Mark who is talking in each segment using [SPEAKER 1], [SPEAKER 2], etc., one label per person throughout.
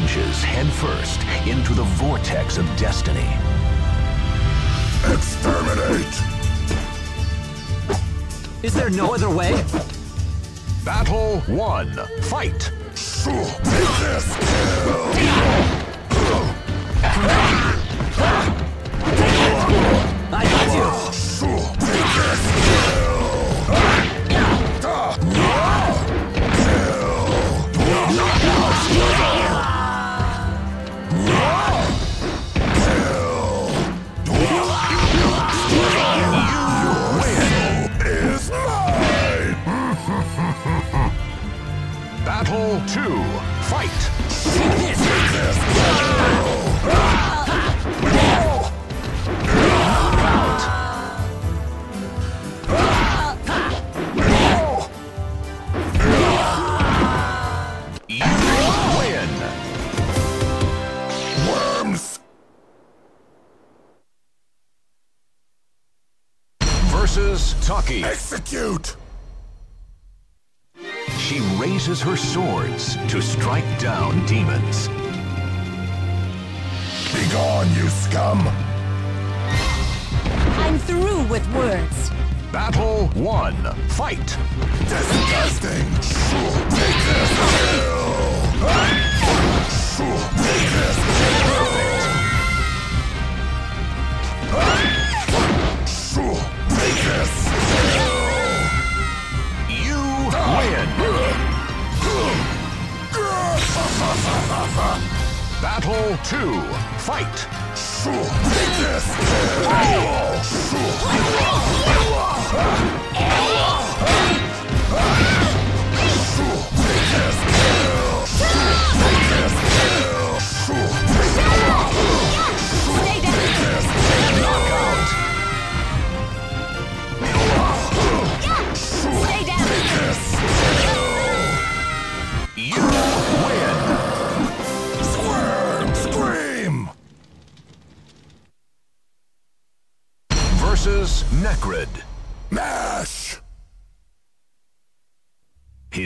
[SPEAKER 1] plunges headfirst into the vortex of destiny.
[SPEAKER 2] Exterminate!
[SPEAKER 3] Is there no other way?
[SPEAKER 1] Battle 1. Fight!
[SPEAKER 2] Take this! Kill!
[SPEAKER 3] I got you!
[SPEAKER 1] Versus Taki.
[SPEAKER 2] Execute!
[SPEAKER 1] She raises her swords to strike down demons.
[SPEAKER 2] Begone, you scum!
[SPEAKER 4] I'm through with words.
[SPEAKER 1] Battle 1. Fight!
[SPEAKER 2] Disgusting! Take this! Kill! Take this!
[SPEAKER 1] 2. Fight!
[SPEAKER 2] Take this!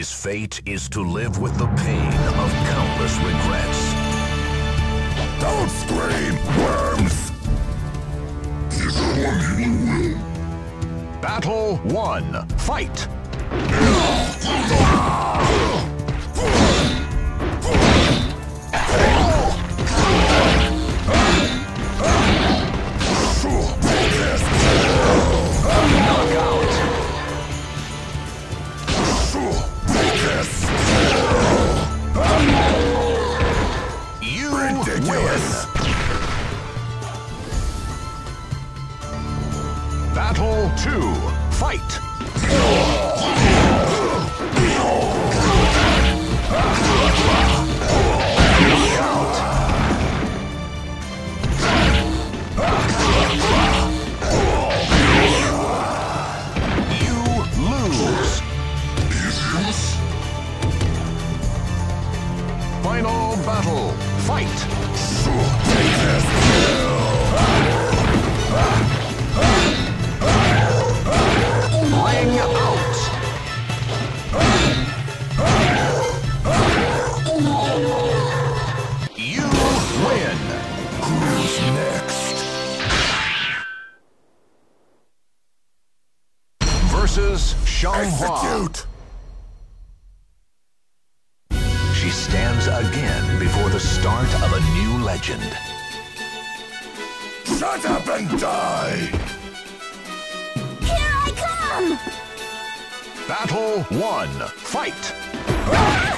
[SPEAKER 1] His fate is to live with the pain of countless regrets.
[SPEAKER 2] Don't scream, worms!
[SPEAKER 1] Is one you will? Battle 1. Fight! Xianghua.
[SPEAKER 2] Execute!
[SPEAKER 1] She stands again before the start of a new legend.
[SPEAKER 2] Shut up and die!
[SPEAKER 4] Here I come.
[SPEAKER 1] Battle 1. Fight! You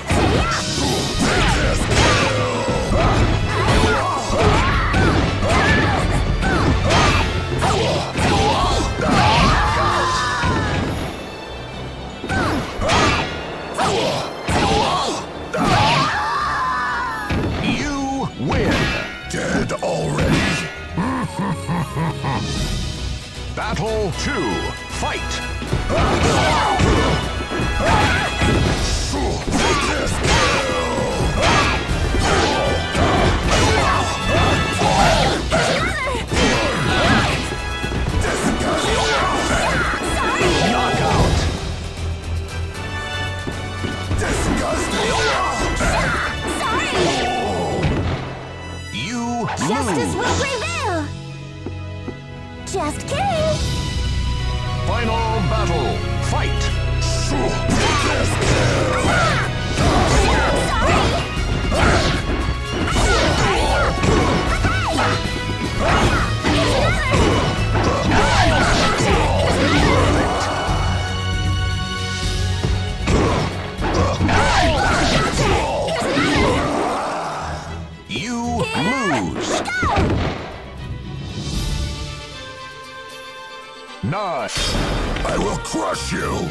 [SPEAKER 2] crush you!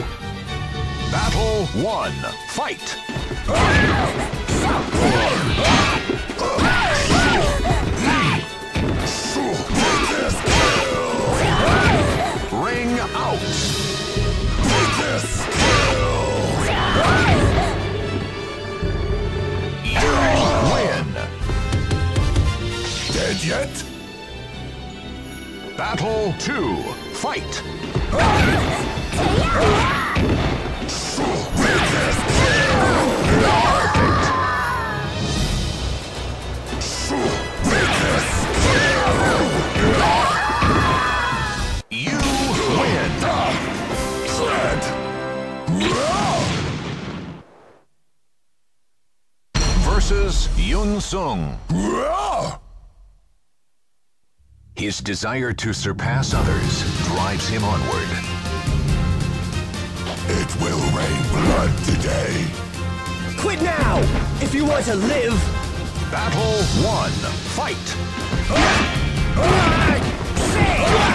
[SPEAKER 1] Battle one. Fight. Ring out. Win.
[SPEAKER 2] Dead yet?
[SPEAKER 1] Battle two. Fight. Versus Yun Sung. His desire to surpass others drives him onward.
[SPEAKER 2] It will rain blood today!
[SPEAKER 3] Quit now! If you want to live!
[SPEAKER 1] Battle one. Fight.
[SPEAKER 2] Ah! Ah!
[SPEAKER 1] Knockout.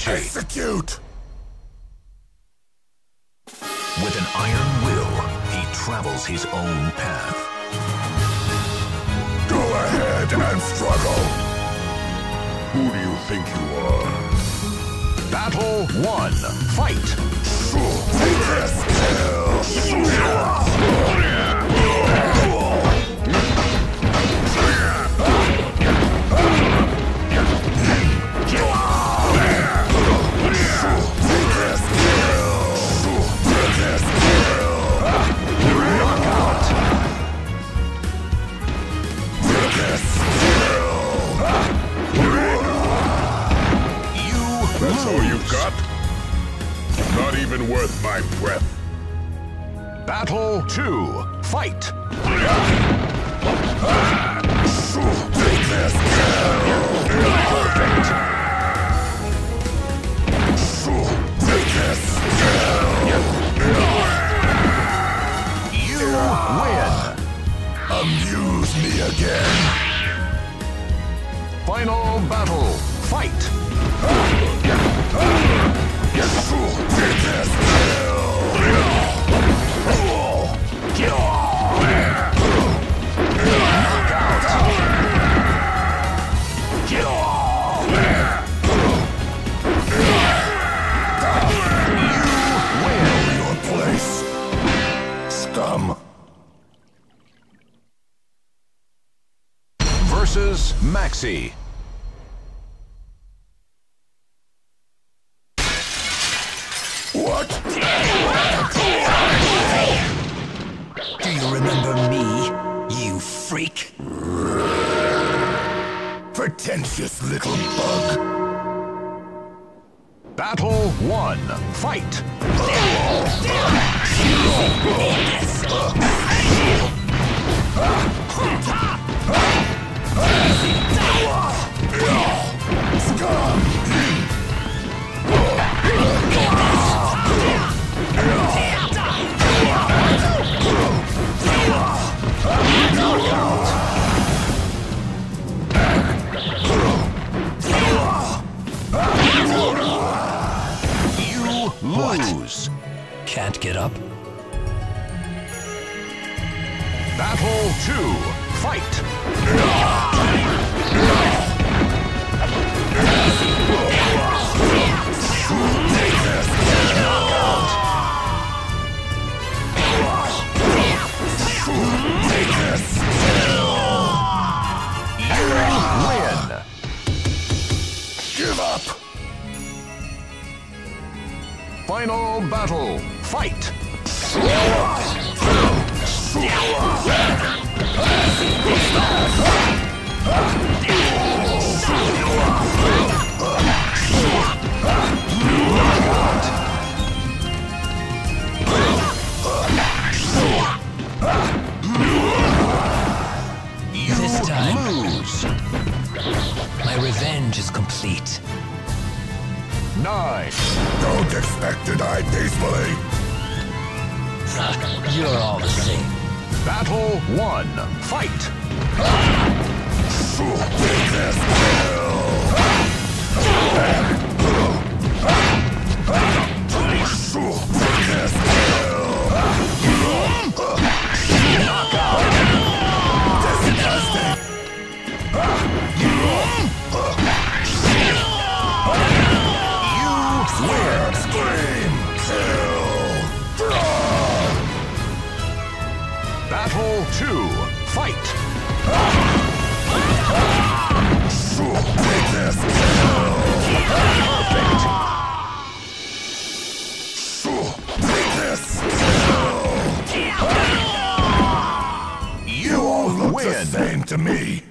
[SPEAKER 1] Versus
[SPEAKER 2] Execute!
[SPEAKER 1] With an iron will, he travels his own path.
[SPEAKER 2] Go ahead and struggle! Who do you think you are?
[SPEAKER 1] Battle one. Fight.
[SPEAKER 2] Take even worth my breath.
[SPEAKER 1] Battle two. Fight. You win.
[SPEAKER 2] Amuse me again!
[SPEAKER 1] Final battle. Versus
[SPEAKER 2] What?
[SPEAKER 3] Do you remember me, you freak?
[SPEAKER 2] Pretentious little bug!
[SPEAKER 1] Battle one. Fight.
[SPEAKER 2] Scum!
[SPEAKER 1] Final battle. Fight!
[SPEAKER 3] This time, my revenge is complete.
[SPEAKER 1] Nine.
[SPEAKER 2] Don't expect to die peacefully.
[SPEAKER 3] You're all the same.
[SPEAKER 1] Battle 1. Fight!
[SPEAKER 2] This! This!
[SPEAKER 1] You
[SPEAKER 2] me.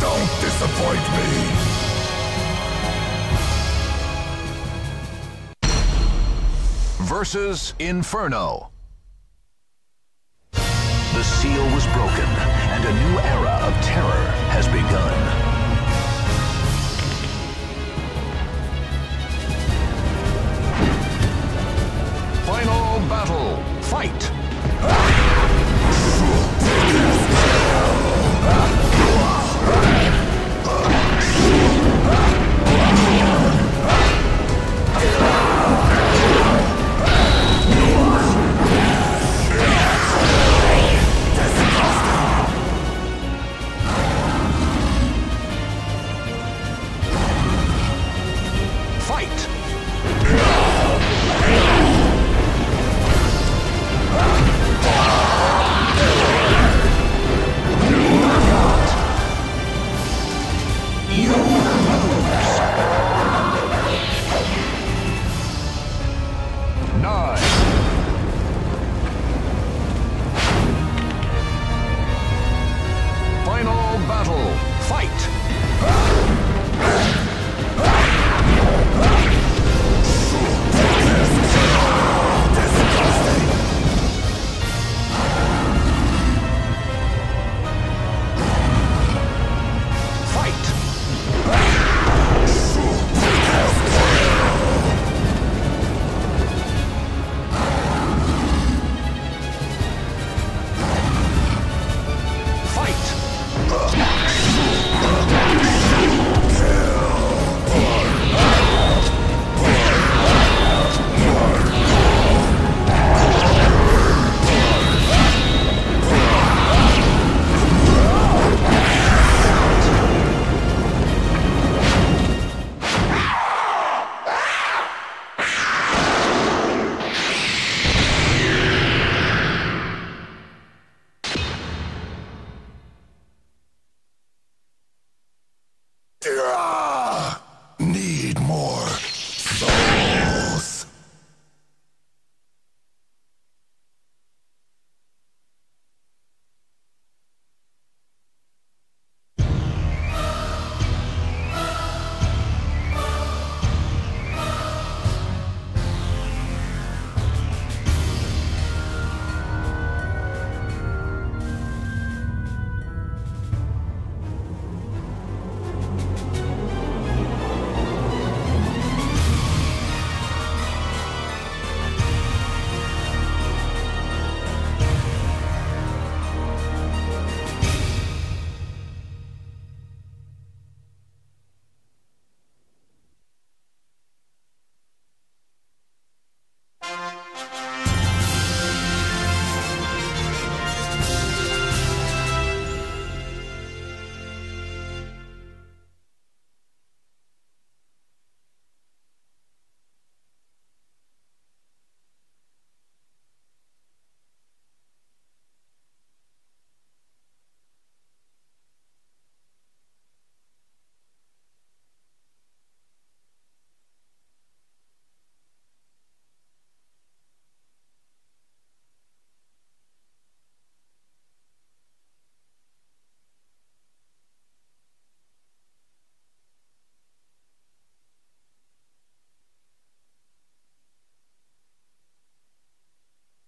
[SPEAKER 2] Don't disappoint me.
[SPEAKER 1] versus Inferno. A new era of terror has begun. Final battle. Fight!